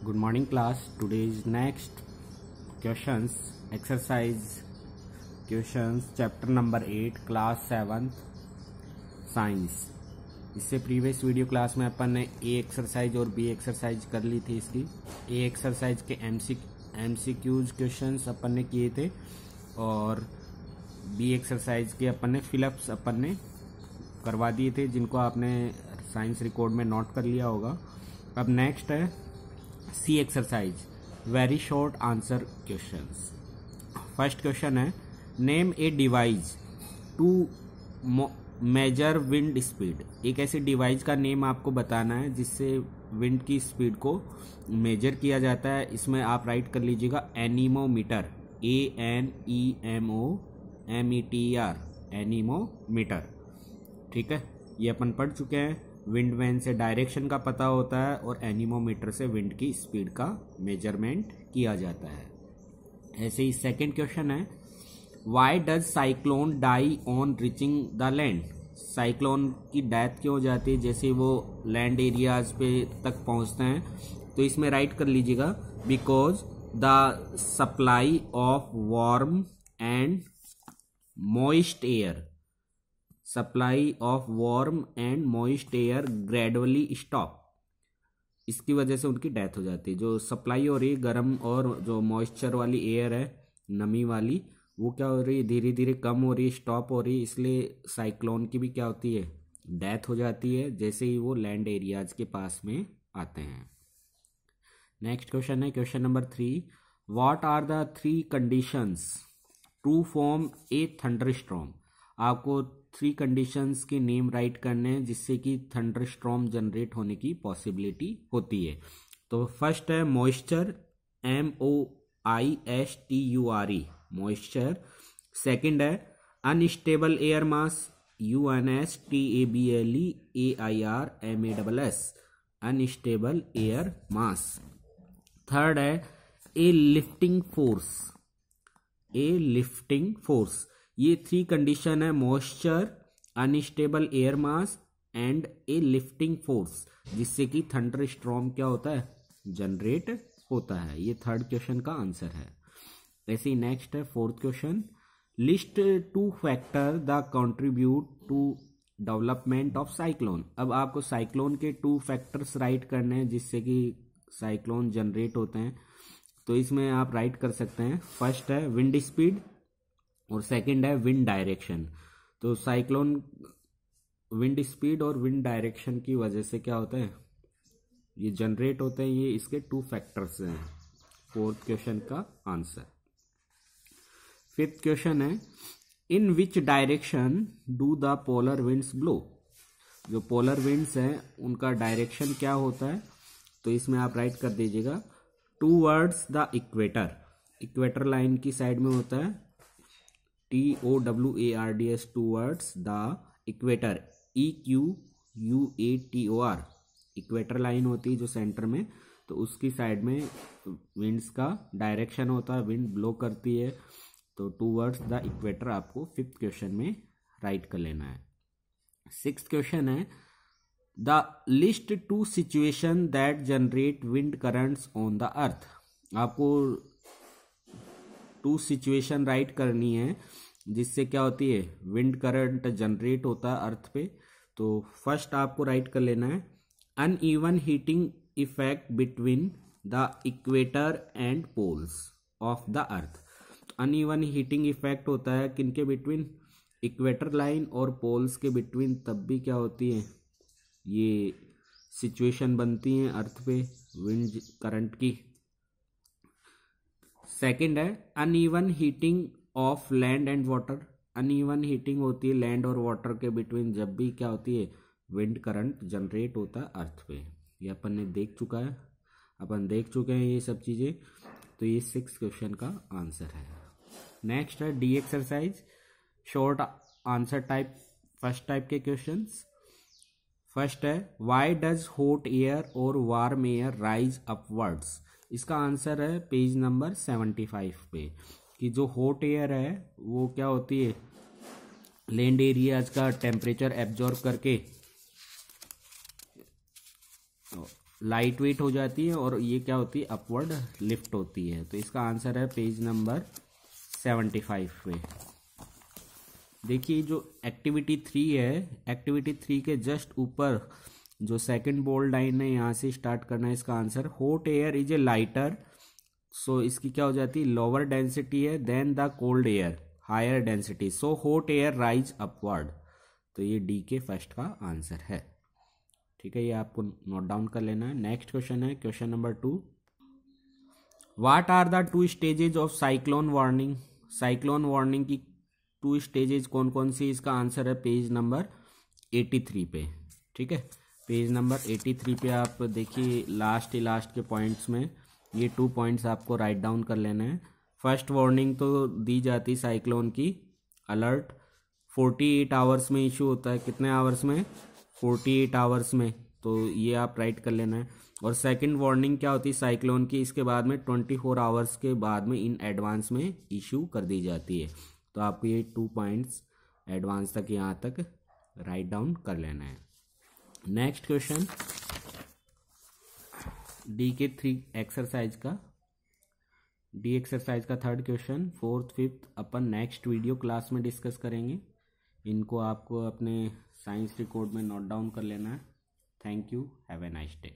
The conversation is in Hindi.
Good morning, class. Today's next questions, exercise questions, chapter number 8 class 7 science इससे प्रीवियस वीडियो क्लास में अपन ने ए एक्सरसाइज और बी एक्सरसाइज कर ली थी इसकी। ए एक्सरसाइज के M C M C Qs question अपन ने किए थे और बी एक्सरसाइज के अपन ने फिलअप्स अपन ने करवा दिए थे, जिनको आपने साइंस रिकॉर्ड में नोट कर लिया होगा। अब नेक्स्ट है C exercise very short answer question first question है name a device to measure wind speed एक ऐसे डिवाइस का नेम आपको बताना है, जिससे विंड की स्पीड को मेजर किया जाता है। इसमें आप राइट कर लीजिएगा anemometer A N E M O M E T R anemometer ठीक है? ये अपन पढ़ चुके हैं। विंड वैन से डायरेक्शन का पता होता है और एनीमोमीटर से विंड की स्पीड का मेज़रमेंट किया जाता है। ऐसे ही सेकेंड क्वेश्चन है why does cyclone die on reaching the land cyclone की डेथ क्यों हो जाती है? जैसे वो लैंड एरियाज़ पे तक पहुँचते हैं तो इसमें राइट कर लीजिएगा because the supply of warm and moist air supply of warm and moist air gradually stop. इसकी वजह से उनकी डेथ हो जाती है। जो सप्लाई हो रही है गर्म और जो मॉइस्चर वाली एयर है, नमी वाली, वो क्या हो रही है? धीरे धीरे कम हो रही है, स्टॉप हो रही है। इसलिए साइक्लोन की भी क्या होती है? डेथ हो जाती है, जैसे ही वो लैंड एरियाज़ के पास में आते हैं। नेक्स्ट क्वेश्चन है, question number three. What are the three conditions to form a thunder storm आपको थ्री कंडीशंस के नेम राइट करने हैं, जिससे कि थंडर स्ट्रॉम जनरेट होने की पॉसिबिलिटी होती है। तो फ़र्स्ट है moisture M O I S T U R E moisture second है unstable air mass U N S T A B L E A I R M A double S unstable air mass third है a lifting force a lifting force ये थ्री कंडीशन है moisture unstable air mass and a lifting force जिससे कि थंडर स्ट्रॉम क्या होता है? जनरेट होता है। ये थर्ड क्वेश्चन का आंसर है। ऐसे ही नेक्स्ट है fourth question list two factor the contribute to development of cyclone अब आपको साइक्लोन के टू फैक्टर्स राइट करने हैं, जिससे कि साइक्लोन जनरेट होते हैं। तो इसमें आप राइट कर सकते हैं। फ़र्स्ट है विंड स्पीड और सेकंड है विंड डायरेक्शन तो साइक्लोन विंड स्पीड और विंड डायरेक्शन की वजह से क्या होता है? ये जनरेट होते हैं, ये इसके टू फैक्टर्स हैं। फोर्थ क्वेश्चन का आंसर फिफ्थ क्वेश्चन है in which direction do the polar winds blow जो पोलर विंड्स हैं, उनका डायरेक्शन क्या होता है? तो इसमें आप राइट कर दीजिएगा। Towards the equator equator line की साइड में होता है। T O W A R D S towards the equator E Q U A T O R equator line होती है जो सेंटर में तो उसकी साइड में विंड्स का डायरेक्शन होता है विंड ब्लो करती है तो टू वर्ड्स द इक्वेटर आपको फिफ्थ क्वेश्चन में राइट कर लेना है। सिक्स क्वेश्चन है the list two situation that generate wind currents on the earth आपको टू सिचुएशन राइट करनी है, जिससे क्या होती है, विंड करंट जनरेट होता है अर्थ पे। तो फ़र्स्ट आपको राइट कर लेना है uneven heating effect between the equator and poles of the earth. Uneven heating effect होता है किनके बिटवीन? इक्वेटर लाइन और पोल्स के बिटवीन, तब भी क्या होती है, ये सिचुएशन बनती है अर्थ पे, विंड करंट की। सेकंड है uneven heating of land and water uneven heating होती है लैंड और वाटर के बिटवीन जब भी क्या होती है विंड करंट जनरेट होता है अर्थ पे। ये अपन ने देख चुका है। अपन देख चुके हैं ये सब चीज़ें तो ये सिक्स क्वेश्चन का आंसर है। नेक्स्ट है D exercise short answer type first type के क्वेश्चंस फ़र्स्ट है वाई डज हॉट एयर और वार्म एयर राइज अपवर्ड्स इसका आंसर है पेज नंबर सेवेंटी फाइव पे, कि जो हॉट एयर है, वो क्या होती है? लैंड एरियाज़ का टेम्परेचर एब्जॉर्ब करके लाइट वेट हो जाती है और ये क्या होती है? अपवर्ड लिफ्ट होती है। तो इसका आंसर है पेज नंबर सेवेंटी फाइव पे। देखिए, जो एक्टिविटी थ्री है एक्टिविटी थ्री के जस्ट ऊपर जो सेकंड बोल्ड लाइन है, यहाँ से स्टार्ट करना है इसका answer hot air is a lighter so इसकी क्या हो जाती है? लोअर डेंसिटी है then the cold air higher density so hot air rise upward तो ये डी के फ़र्स्ट का आंसर है. ठीक है, ये आपको नोट डाउन कर लेना है. नेक्स्ट क्वेश्चन है question number two what are the two stages of cyclone warning cyclone warning की टू स्टेजेज कौन कौन सी? इसका आंसर है पेज नंबर एटी थ्री पे. ठीक है? पेज नंबर एटी थ्री पे आप देखिए लास्ट लास्ट के पॉइंट्स में, ये टू पॉइंट्स आपको राइट डाउन कर लेना है। फ़र्स्ट वार्निंग तो दी जाती साइक्लोन की अलर्ट फोर्टी एट आवर्स में इशू होता है, कितने आवर्स में? फोर्टी एट आवर्स में तो ये आप राइट कर लेना है। और सेकंड वार्निंग क्या होती है साइक्लोन की, इसके बाद में ट्वेंटी फोर आवर्स के बाद में इन एडवांस में इशू कर दी जाती है। तो आपको ये टू पॉइंट्स एडवांस तक, यहाँ तक राइट डाउन कर लेना है। नेक्स्ट क्वेश्चन डी के थ्री एक्सरसाइज का. डी एक्सरसाइज का थर्ड क्वेश्चन फोर्थ फिफ्थ अपन नेक्स्ट वीडियो क्लास में डिस्कस करेंगे. इनको आपको अपने साइंस रिकॉर्ड में नोट डाउन कर लेना है. Thank you have a nice day